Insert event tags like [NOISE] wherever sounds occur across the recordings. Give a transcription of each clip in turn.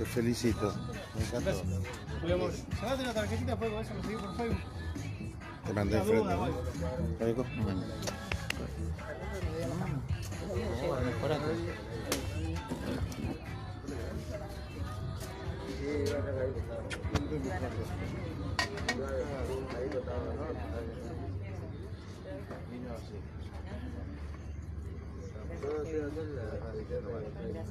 Te felicito. Me encantó. Llevate una tarjetita, después podés conseguir por Facebook. Te mandé La enfrente. duda, ¿no? voy. Federico. Bueno. Hasta luego. Chao, hasta luego. Chicos, ¿estamos en vivo?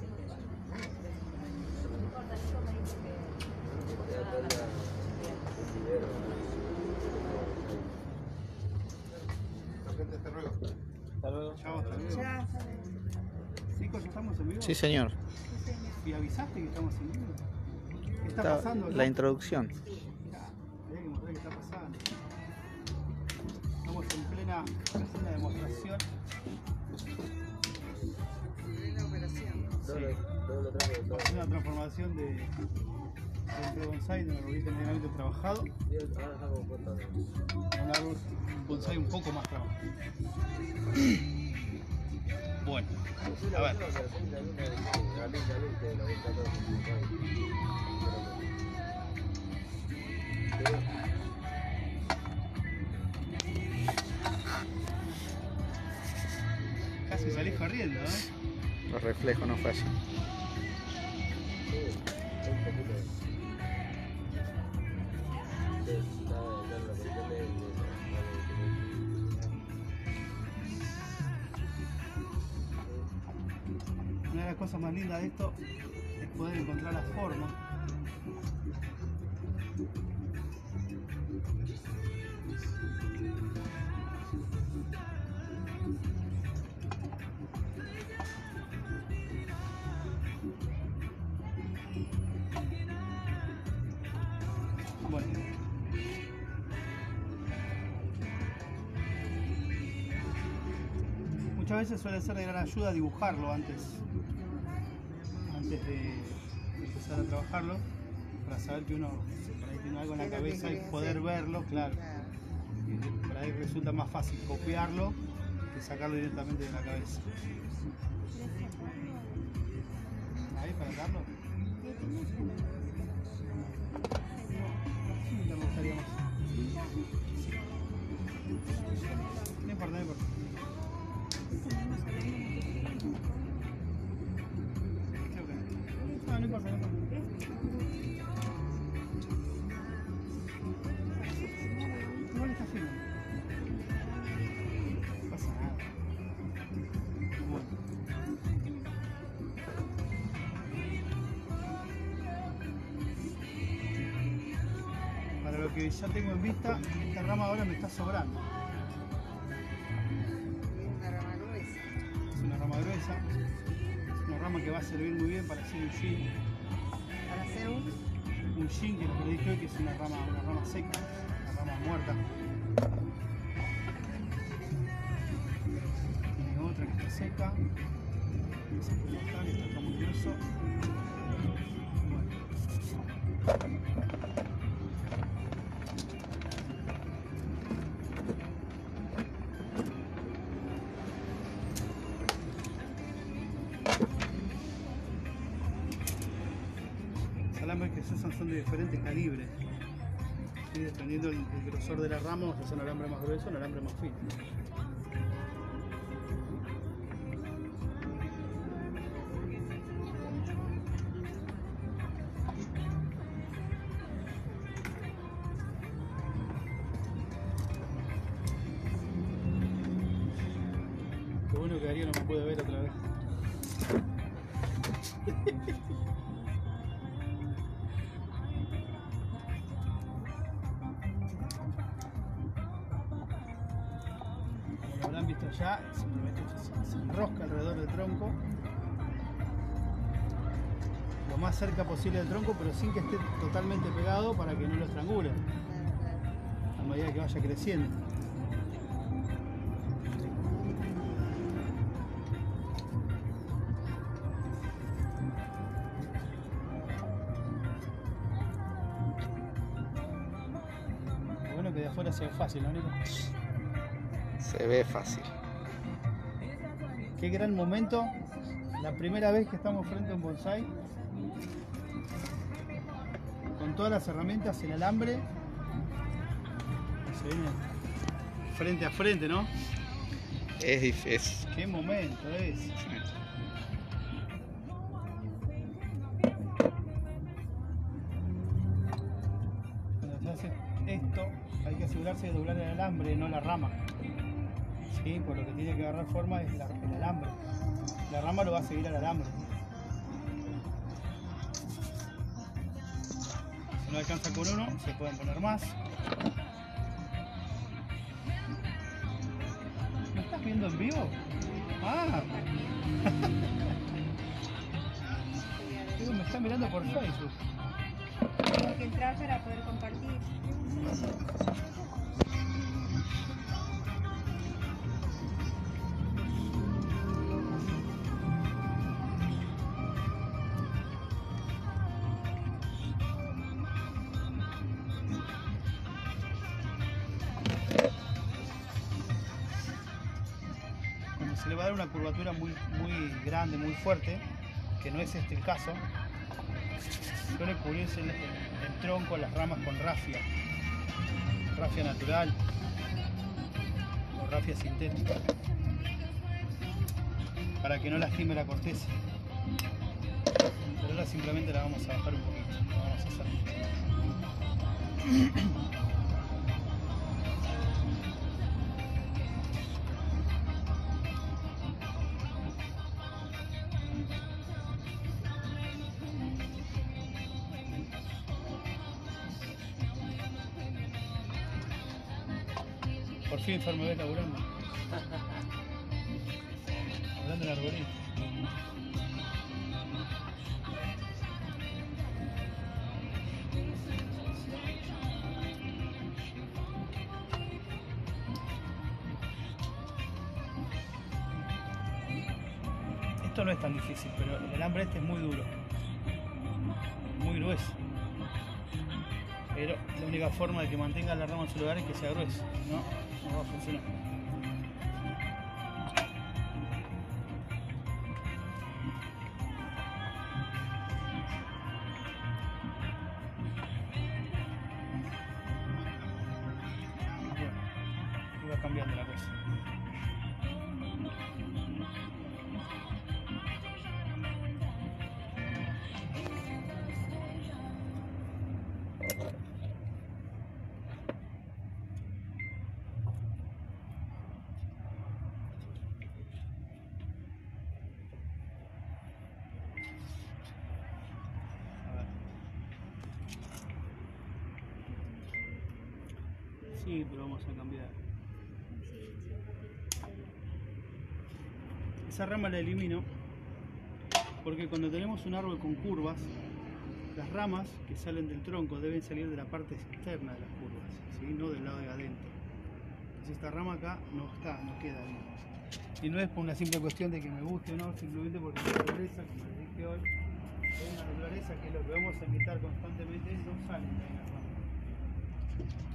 Sí, señor. ¿Y avisaste que estamos en vivo? ¿Qué está, Está pasando? la introducción. Qué está pasando. Estamos en plena haciendo una demostración. Sí. Haciendo una transformación de, de bonsai de un arbolito medianamente trabajado a un árbol bonsai un poco más trabajado. Bueno, a ver. Casi salís corriendo, ¿eh? Los reflejos no fallan. Lindas de esto es poder encontrar la forma. Muchas veces suele ser de gran ayuda dibujarlo antes, antes de empezar a trabajarlo, para saber que uno ahí tiene algo en la ¿Qué es lo que cabeza y poder verlo, claro. Por ahí resulta más fácil copiarlo que sacarlo directamente de la cabeza. Ahí para darlo. Sí, me gustaría más. No importa, no importa. Para lo que ya tengo en vista, esta rama ahora me está sobrando. Servir muy bien para hacer un jean. Para hacer un. Un jean que lo dije hoy que es una rama, una rama seca, una rama muerta. Tiene otra que está seca. Esa que no está, que está muy grueso. Bueno. Son de diferentes calibres. Dependiendo del, grosor de la rama, o sea, un alambre más grueso o un alambre más fino. Posible del tronco, pero sin que esté totalmente pegado para que no lo estrangule a medida que vaya creciendo. Lo bueno que de afuera se ve fácil, ¿no, Nico? Se ve fácil. Qué gran momento. La primera vez que estamos frente a un bonsai. Todas las herramientas, el alambre. Se viene frente a frente, ¿no? Es difícil. Qué momento es. Cuando se hace esto, hay que asegurarse de doblar el alambre, no la rama. Sí, por lo que tiene que agarrar forma es el alambre. La rama lo va a seguir al alambre. Alcanza con uno, se pueden poner más. ¿Me estás viendo en vivo? Ah, [LAUGHS] me están mirando por Facebook. Tengo que entrar para poder compartir. Grande, muy fuerte, que no es este el caso, suele cubrirse el, el- tronco, las ramas con rafia. Rafia natural o rafia sintética. Para que no lastime la corteza. Pero ahora simplemente la vamos a bajar un poquito. Por fin ves laburando. Hablando en arbolito. Esto no es tan difícil, pero el alambre este es muy duro. Muy grueso. Pero la única forma de que mantenga la rama en su lugar es que sea grueso. No, no va a funcionar. Sí, pero vamos a cambiar. Esa rama la elimino porque cuando tenemos un árbol con curvas, las ramas que salen del tronco deben salir de la parte externa de las curvas, ¿sí? no del lado de adentro. Entonces esta rama acá no está, no queda, digamos. Y no es por una simple cuestión de que me guste o no, simplemente porque la naturaleza, como les dije hoy, es una naturaleza que lo que vamos a imitar constantemente no salen de ahí las ramas.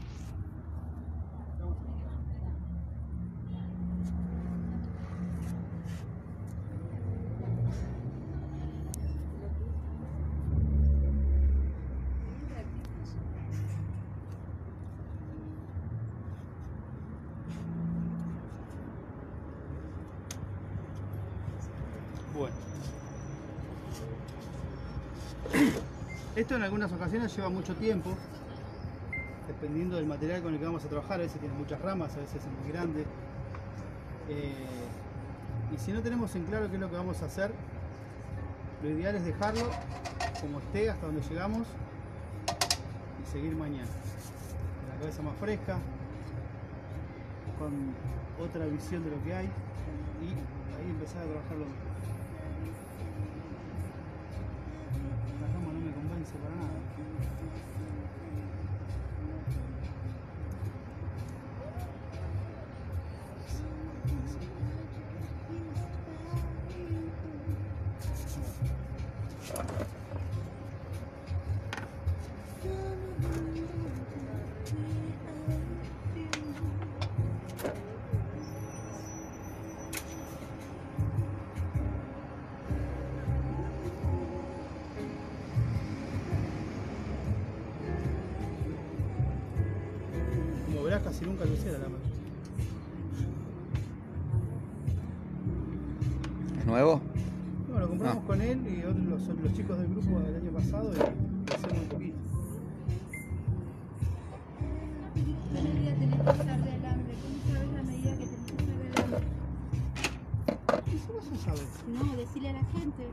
En algunas ocasiones lleva mucho tiempo, dependiendo del material con el que vamos a trabajar. A veces tiene muchas ramas, a veces es muy grande. Eh, y si no tenemos en claro qué es lo que vamos a hacer, lo ideal es dejarlo como esté hasta donde llegamos y seguir mañana. Con la cabeza más fresca, con otra visión de lo que hay y ahí empezar a trabajarlo mejor. Vos lo sabes? No, decirle a la gente.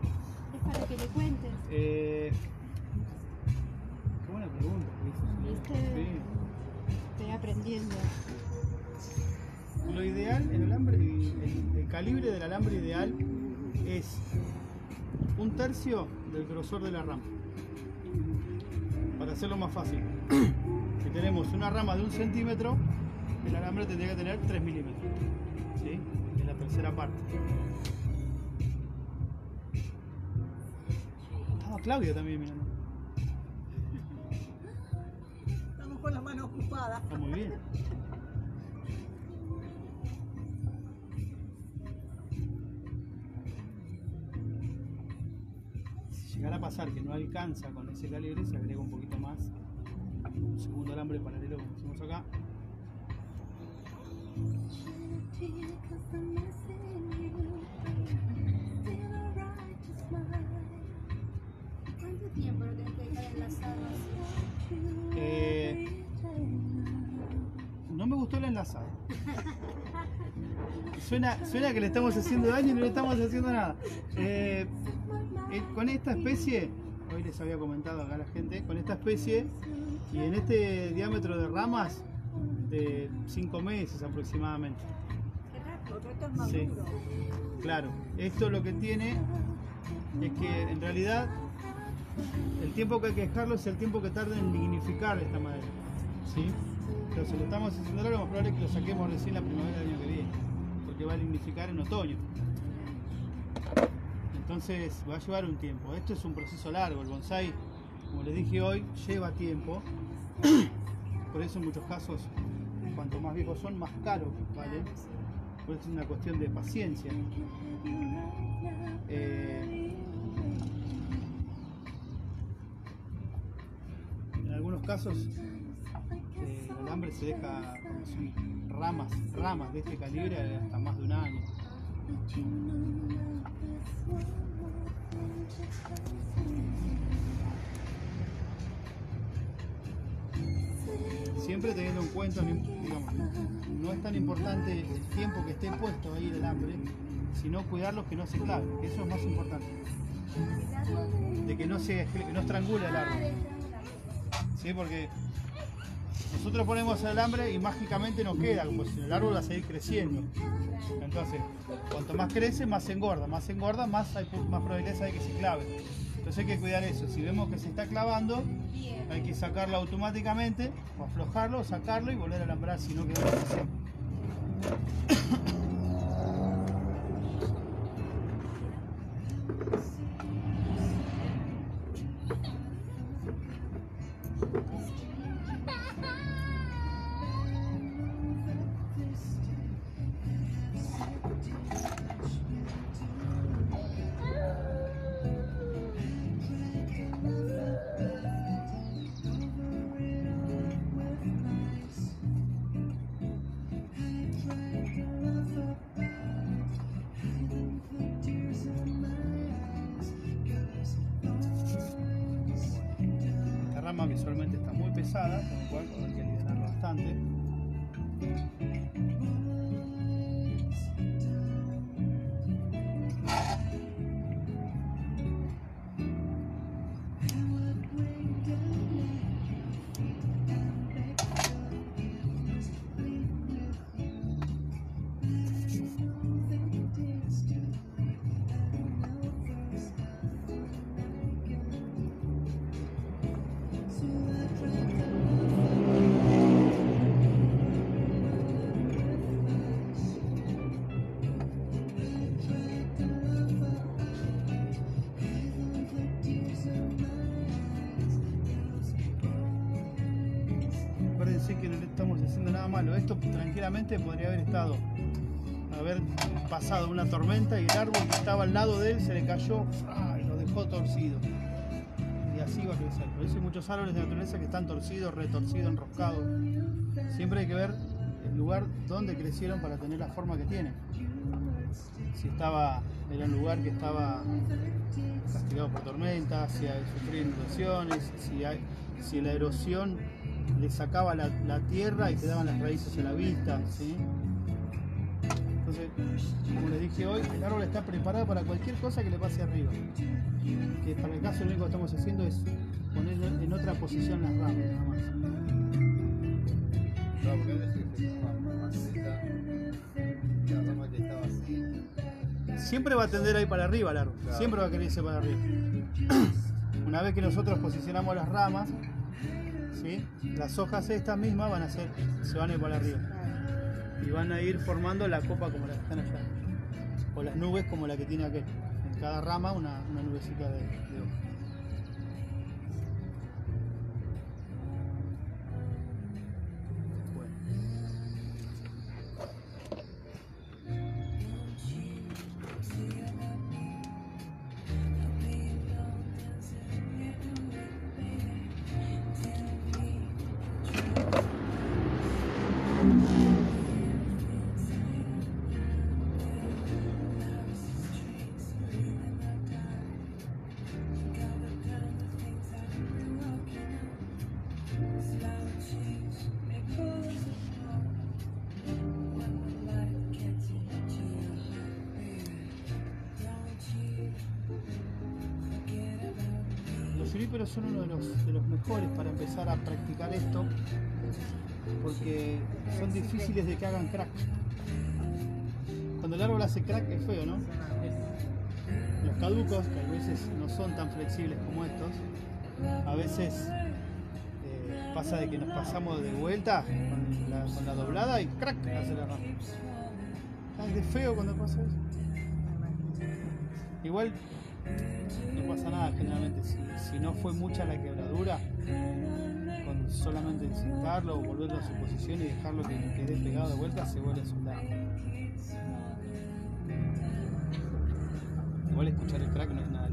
Es para que le cuentes. Eh, qué buena pregunta. ¿Viste? Sí. Estoy aprendiendo. Lo ideal, el alambre, el calibre del alambre ideal es un tercio del grosor de la rama. Para hacerlo más fácil. [COUGHS] Si tenemos una rama de un centímetro, el alambre tendría que tener 3 milímetros. ¿Sí? En la tercera parte. Estaba Claudia también mirando. Estamos con las manos ocupadas. Está muy bien. Si llegara a pasar que no alcanza con ese calibre, se agrega un poquito más. Un segundo alambre paralelo como hicimos acá. ¿Cuánto tiempo lo tenés que dejar enlazado así? Eh, no me gustó el enlazado. Suena, suena que le estamos haciendo daño y no le estamos haciendo nada. Eh, con esta especie, hoy les había comentado acá la gente, con esta especie y en este diámetro de ramas de 5 meses aproximadamente. Sí. Claro, esto lo que tiene es que en realidad el tiempo que hay que dejarlo es el tiempo que tarda en lignificar esta madera. ¿sí? Pero si lo estamos haciendo ahora, lo más probable es que lo saquemos recién la primavera del año que viene, porque va a lignificar en otoño. Entonces va a llevar un tiempo. Esto es un proceso largo. El bonsai, como les dije hoy, lleva tiempo. [CLEARS THROAT] Por eso en muchos casos, cuanto más viejos son, más caros valen. Por eso es una cuestión de paciencia. Eh, en algunos casos eh, el alambre se deja son ramas, ramas de este calibre hasta más de un año. Siempre teniendo en cuenta, no, digamos, no es tan importante el tiempo que esté puesto ahí el alambre, sino cuidarlos que no se claven, que eso es más importante. De que no se que no estrangule el árbol. ¿Sí? Porque nosotros ponemos el alambre y mágicamente nos queda, como si el árbol va a seguir creciendo. Entonces, cuanto más crece, más se engorda, más se engorda, más hay más probabilidades hay que se clave. Entonces hay que cuidar eso. Si vemos que se está clavando, hay que sacarlo automáticamente, o aflojarlo, sacarlo y volver a alambrar si no queda seco. Que no le estamos haciendo nada malo. Esto tranquilamente podría haber estado, haber pasado una tormenta y el árbol que estaba al lado de él se le cayó y lo dejó torcido. Y así va a crecer. Por eso hay muchos árboles de naturaleza que están torcidos, retorcidos, enroscados. Siempre hay que ver el lugar donde crecieron para tener la forma que tienen. Si estaba, era un lugar que estaba castigado por tormentas, si hay- inundaciones, si, hay, si la erosión le sacaba la, la tierra y quedaban las raíces a la vista. ¿sí? Entonces, como les dije hoy, el árbol está preparado para cualquier cosa que le pase arriba. Que para el caso lo único que estamos haciendo es ponerlo en otra posición las ramas, nada más. No, porque a veces se toma una maceta, la rama que estaba así. Siempre va a tender ahí para arriba el árbol, Claro. siempre va a querer irse para arriba. [CLEARS THROAT] Una vez que nosotros posicionamos las ramas, ¿sí? las hojas estas mismas van a ser, se van a ir para arriba. Y van a ir formando la copa como la que están allá. O las nubes como la que tiene aquel. En cada rama una, una nubecita de, de hoja. Empezar a practicar esto porque son difíciles de que hagan crack. Cuando el árbol hace crack es feo, ¿no? Los caducos, que a veces no son tan flexibles como estos, a veces eh, pasa de que nos pasamos de vuelta con la, doblada y crack hace la rama. Ay, de feo cuando pasa eso. Igual no pasa nada generalmente. Si, no fue mucha la quebradura, con solamente encintarlo o volverlo a su posición y dejarlo que quede pegado de vuelta, se vuelve a soldar. Igual escuchar el crack no es nada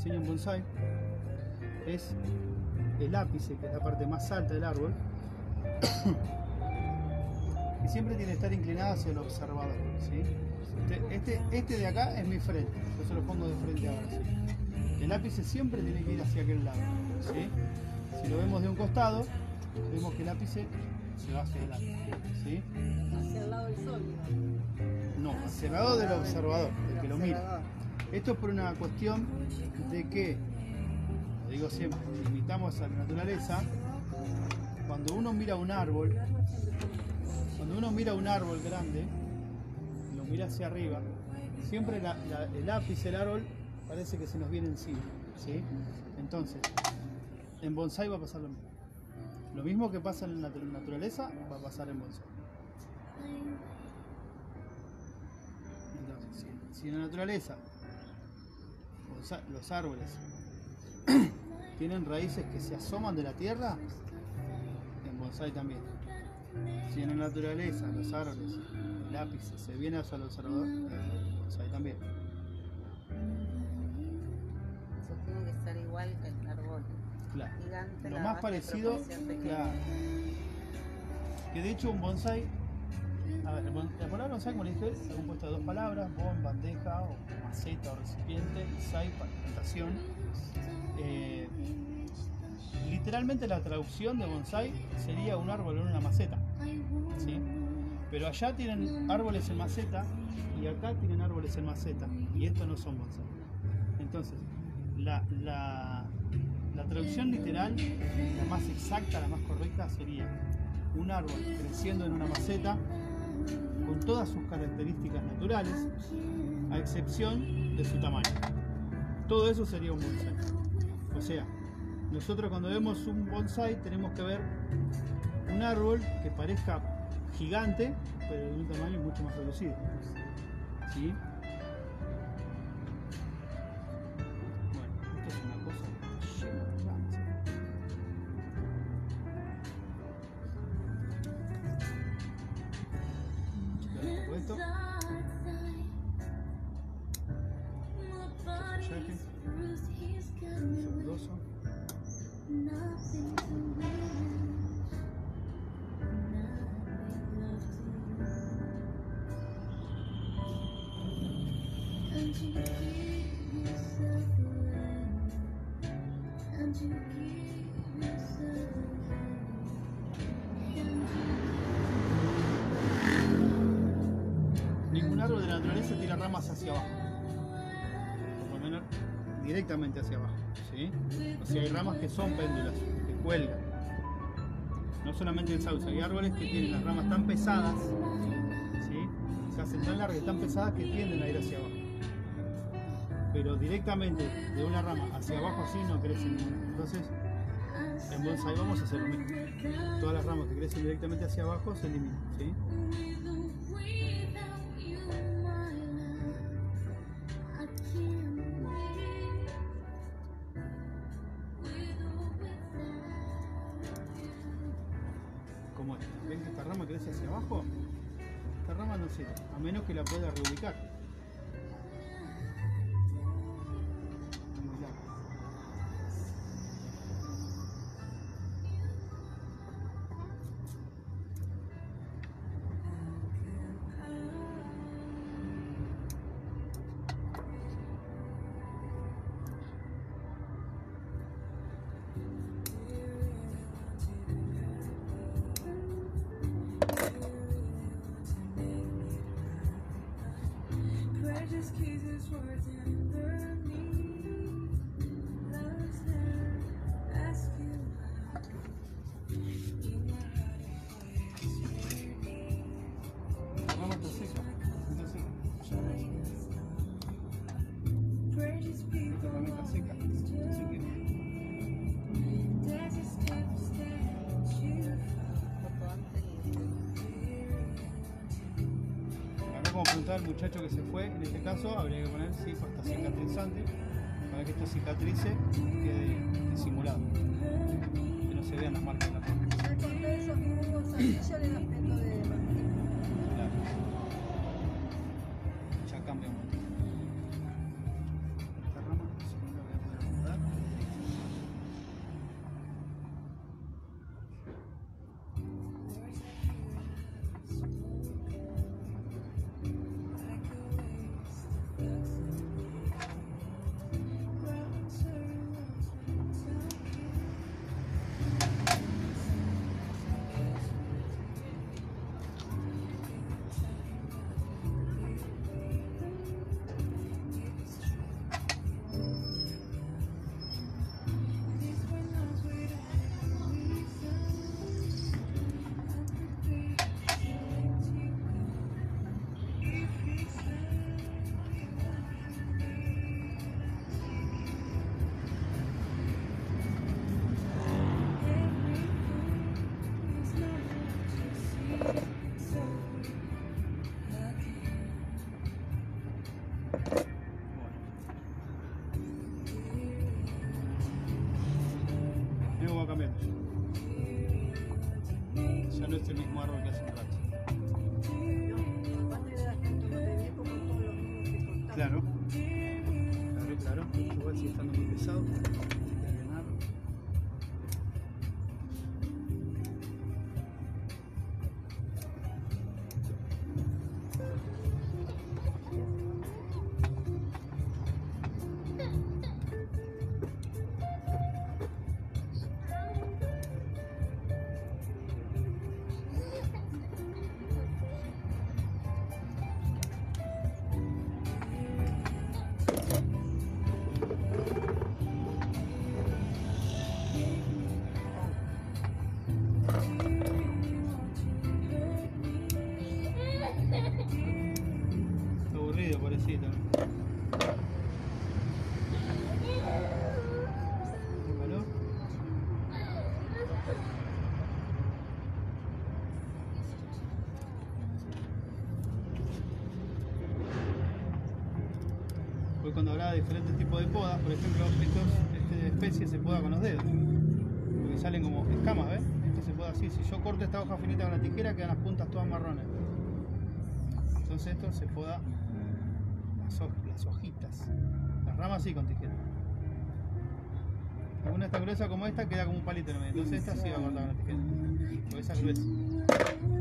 diseña un bonsai es el ápice, que es la parte más alta del árbol, [COUGHS] que siempre tiene que estar inclinado hacia el observador. ¿sí? Este, este, este de acá es mi frente, yo se lo pongo de frente ahora. ¿sí? El ápice siempre tiene que ir hacia aquel lado. ¿sí? Si lo vemos de un costado, vemos que el ápice se va hacia adelante. ¿sí? Hacia el lado del sol. No, hacia el lado del observador, del que lo mira. Esto es por una cuestión de que, lo digo siempre, imitamos a la naturaleza. Cuando uno mira un árbol, cuando uno mira un árbol grande, lo mira hacia arriba, siempre la- la- el ápice del árbol parece que se nos viene encima. ¿sí? Entonces, en bonsai va a pasar lo mismo. Lo mismo que pasa en la natu- naturaleza va a pasar en bonsai. Entonces, si en la naturaleza los árboles [COUGHS] tienen raíces que se asoman de la tierra, en bonsai también. Si en la naturaleza los árboles, el ápice se viene hacia el observador, en bonsai también. Eso tiene que ser igual que el árbol Claro. gigante. Lo más parecido, claro. Que de hecho un bonsai, a ver, la palabra bonsai, como les dije, está compuesta de dos palabras, bon, bandeja o maceta o recipiente, y para plantación. Eh, literalmente la traducción de bonsai sería un árbol en una maceta. ¿sí? Pero allá tienen árboles en maceta y acá tienen árboles en maceta y estos no son bonsai. Entonces, la traducción literal, la más exacta, la más correcta, sería un árbol creciendo en una maceta con todas sus características naturales, a excepción de su tamaño. Todo eso sería un bonsai. O sea, nosotros cuando vemos un bonsai tenemos que ver un árbol que parezca gigante, pero de un tamaño mucho más reducido. ¿Sí? Ningún árbol de la naturaleza tira ramas hacia abajo. Por lo menos directamente hacia abajo. ¿sí? O sea, hay ramas que son péndulas, que cuelgan. No solamente el sauce, hay árboles que tienen las ramas tan pesadas, ¿sí? se hacen tan largas y tan pesadas que tienden a ir hacia abajo. Pero directamente de una rama hacia abajo así no crece ninguna. Entonces, en bonsai vamos a hacer lo mismo. Todas las ramas que crecen directamente hacia abajo se eliminan. ¿sí? como esta. ¿Ven que esta rama crece hacia abajo? Esta rama no sirve, a menos que la pueda reubicar. Preguntaba el muchacho que se fue, en este caso habría que poner sí, pasta cicatrizante para que esto cicatrice quede disimulado. Que no se vean las marcas Claro. Claro, claro. Igual sigue estando muy pesado. Diferentes tipos de podas, por ejemplo, estos, este especie se poda con los dedos. Porque salen como escamas. Esto se poda así. Si yo corto esta hoja finita con la tijera, quedan las puntas todas marrones. Entonces esto se poda las, hoj- las hojitas. Las ramas sí con tijera. Una tan gruesa como esta queda como un palito en el medio. Entonces esta sí va a cortar con la tijera. Porque esa es gruesa.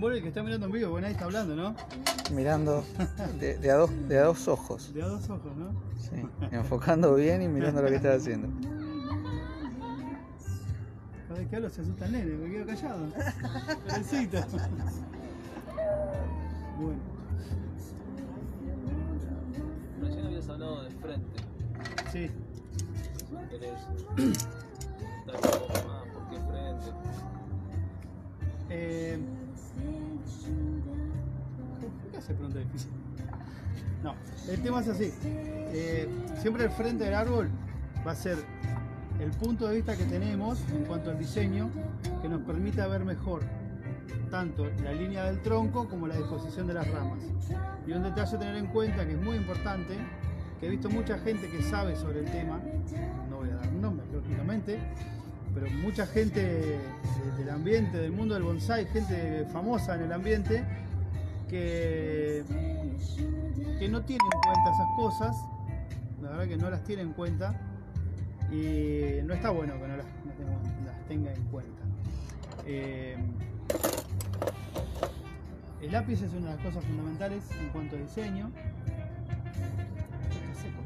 ¿Quién vuelve? El que está mirando en vivo, porque nadie está hablando, ¿no? Mirando de, de a dos, de a dos ojos. De a dos ojos, ¿no? Sí. Enfocando bien y mirando lo que estás haciendo. Cada vez que hablo se asusta el nene, me quedo callado. Pobrecito. Bueno, Recién habías hablado de frente. sí. ¿Querés dar un poco más? ¿Por qué frente? Eh... ¿Por qué hace pregunta difícil? No, el tema es así. Eh, siempre el frente del árbol va a ser el punto de vista que tenemos en cuanto al diseño que nos permita ver mejor tanto la línea del tronco como la disposición de las ramas. Y un detalle a tener en cuenta que es muy importante, que he visto mucha gente que sabe sobre el tema, no voy a dar nombres lógicamente, pero mucha gente de- del ambiente, del mundo del bonsai, gente famosa en el ambiente, que, no tiene en cuenta esas cosas, la verdad que no las tiene en cuenta y no está bueno que no las, no tenga- las tenga en cuenta. Eh, el lápiz es una de las cosas fundamentales en cuanto a diseño. Está seco.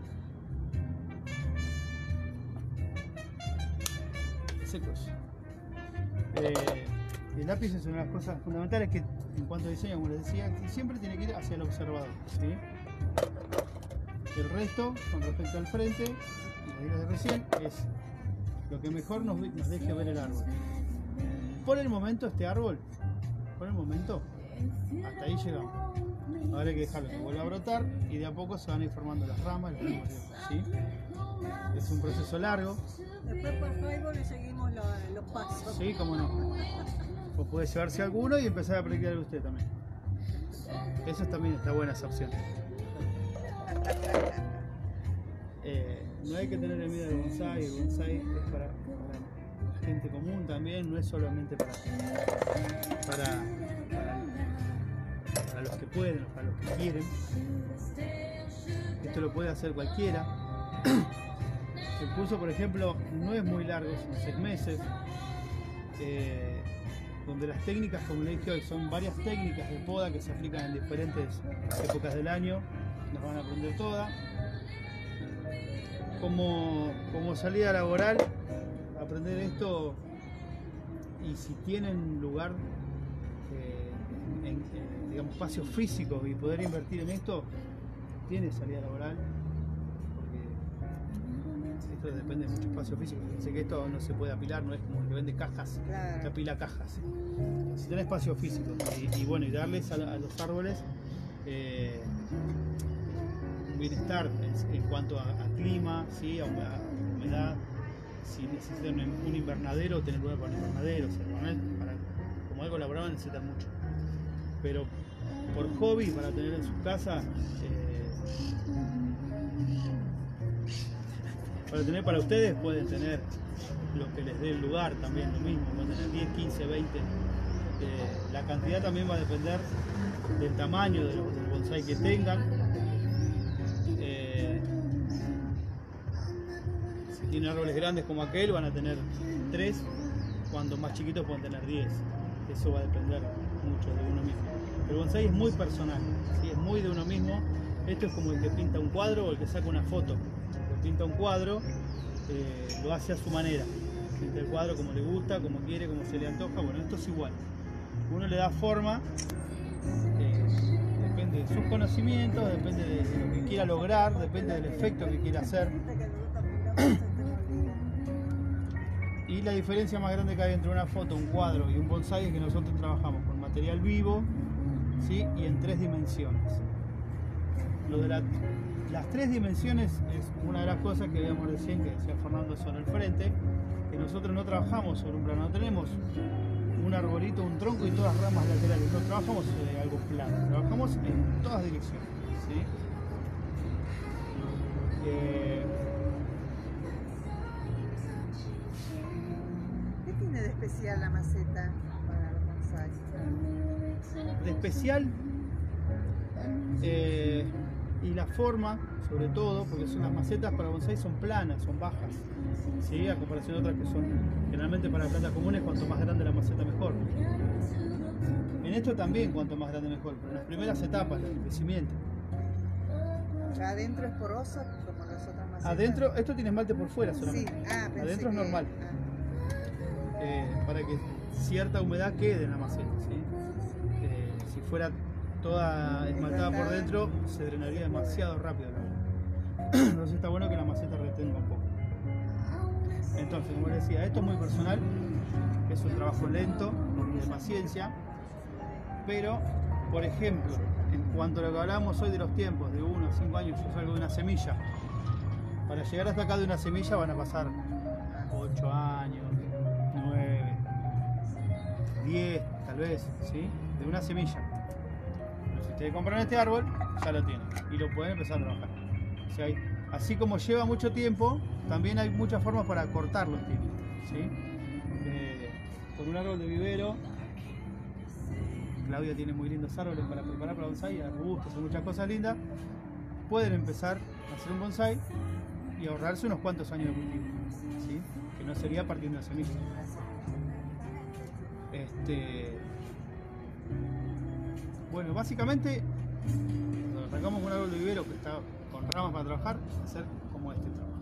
Secos. Eh, El lápiz es una de las cosas fundamentales que en cuanto a diseño, como les decía, siempre tiene que ir hacia el observador. ¿sí? El resto, con respecto al frente, y de recién, es lo que mejor nos, nos deje ver el árbol. Por el momento este árbol, por el momento, hasta ahí llegamos. Ahora hay que dejarlo que vuelva a brotar y de a poco se van a ir formando las ramas, nuevos hierbas, ¿sí? Es un proceso largo, Después por Facebook le seguimos los pasos. sí, cómo no. O puede llevarse alguno y empezar a practicar usted también. Eso también está buena esa opción. [LAUGHS] Eh, no hay que tener miedo del bonsai, el bonsai es para, la gente común también, no es solamente para, para, para, los que pueden para los que quieren. Esto lo puede hacer cualquiera. [COUGHS] El curso, por ejemplo, no es muy largo, son seis meses. eh, donde las técnicas, como le dije hoy, son varias técnicas de poda que se aplican en diferentes épocas del año. Las van a aprender todas. Como, como salida laboral, aprender esto y si tienen lugar, eh, en, digamos, espacios físicos y poder invertir en esto, tiene salida laboral. Depende de mucho espacio físico. Sé que esto no se puede apilar, no es como el que vende cajas, Claro. que apila cajas. Si tiene espacio físico y, y bueno, y darles a, a los árboles eh, un bienestar en, en cuanto a, a clima, ¿sí? a, humedad, si necesitan un, invernadero, tener lugar para un invernadero, o sea, para- para- como algo laboral necesitan mucho. Pero por hobby, para tener en su casa, eh, para tener para ustedes pueden tener lo que les dé el lugar también, lo mismo, pueden tener 10, 15, 20. Eh, la cantidad también va a depender del tamaño de los- del bonsai que tengan. Eh, si tienen árboles grandes como aquel, van a tener 3, cuando más chiquitos pueden tener 10. Eso va a depender mucho de uno mismo. El bonsai es muy personal, ¿sí? es muy de uno mismo. Esto es como el que pinta un cuadro o el que saca una foto. Pinta un cuadro eh, lo hace a su manera. Pinta el cuadro como le gusta, como quiere, como se le antoja. Bueno, esto es igual. Uno le da forma, eh, depende de sus conocimientos, depende de, de lo que quiera lograr, depende del efecto que quiera hacer. [CLEARS THROAT] Y la diferencia más grande que hay entre una foto, un cuadro y un bonsai es que nosotros trabajamos con material vivo ¿sí? y en tres dimensiones. Lo de la- las tres dimensiones es una de las cosas que veíamos recién que decía Fernando sobre el frente, que nosotros no trabajamos sobre un plano, no tenemos un arbolito, un tronco y todas ramas laterales, no trabajamos sobre algo plano, trabajamos en todas direcciones. ¿sí? Eh, ¿Qué tiene de especial la maceta para los bonsai? de especial eh, y la forma sobre todo porque son las macetas para bonsai son planas son bajas ¿sí? a comparación de otras que son generalmente para plantas comunes cuanto más grande la maceta mejor en esto también cuanto más grande mejor pero en las primeras etapas del crecimiento adentro es poroso como las otras macetas. adentro esto tiene esmalte por fuera Sí, solamente ah, pensé Adentro es que- normal. ah. eh, para que cierta humedad quede en la maceta. ¿sí? Eh, si fuera toda esmaltada por dentro, se drenaría demasiado rápido. [CLEARS THROAT] Entonces está bueno que la maceta retenga un poco. Entonces, como les decía, esto es muy personal, es un trabajo lento, de paciencia, pero, por ejemplo, en cuanto a lo que hablábamos hoy de los tiempos, de 1 a 5 años, yo salgo de una semilla. Para llegar hasta acá de una semilla van a pasar 8 años, 9, 10 tal vez, ¿sí? De una semilla. Ustedes compran este árbol, ya lo tienen y lo pueden empezar a trabajar. Así como lleva mucho tiempo, también hay muchas formas para cortar los tiempos, ¿sí? Eh, con un árbol de vivero, Claudia tiene muy lindos árboles para preparar para bonsai, arbustos, hay muchas cosas lindas. Pueden empezar a hacer un bonsai y ahorrarse unos cuantos años de cultivo, ¿sí? que no sería partiendo de semilla. Este, bueno, básicamente, cuando arrancamos un árbol de vivero que está con ramas para trabajar, hacer como este trabajo.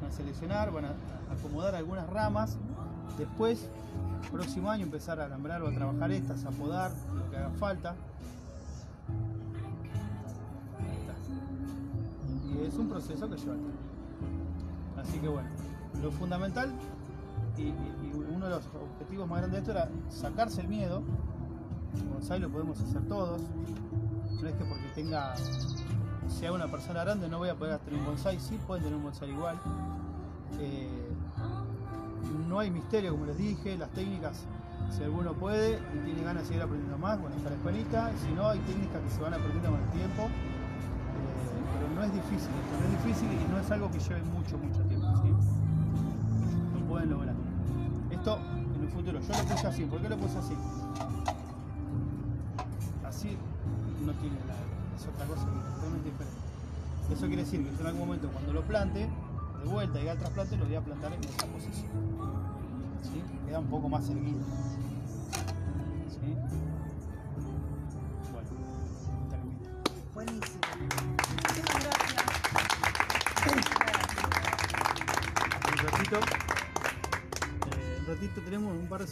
Van a seleccionar, van a acomodar algunas ramas Después, próximo año, empezar a alambrar o a trabajar estas, a podar, lo que haga falta. Y es un proceso que lleva tiempo. Así que bueno, lo fundamental y uno de los objetivos más grandes de esto era sacarse el miedo. Bonsai lo podemos hacer todos. No es que porque tenga, sea una persona grande no voy a poder tener un bonsai, sí pueden tener un bonsai igual. Eh, no hay misterio, como les dije, las técnicas, si alguno puede y tiene ganas de seguir aprendiendo más, bueno, está la escuelita, si no, hay técnicas que se van aprendiendo con el tiempo, Eh, pero no es difícil, esto no es difícil y no es algo que lleve mucho, mucho tiempo, ¿sí? Lo pueden lograr. Esto en el futuro, yo lo puse así, ¿por qué lo puse así? Así otra cosa que es totalmente diferente. Eso quiere decir que yo en algún momento cuando lo plante, de vuelta y el trasplante, lo voy a plantar en esa posición. ¿Sí? Queda un poco más erguido. ¿Sí? Bueno, termino. Buenísimo. Un ratito, eh, un ratito tenemos un par de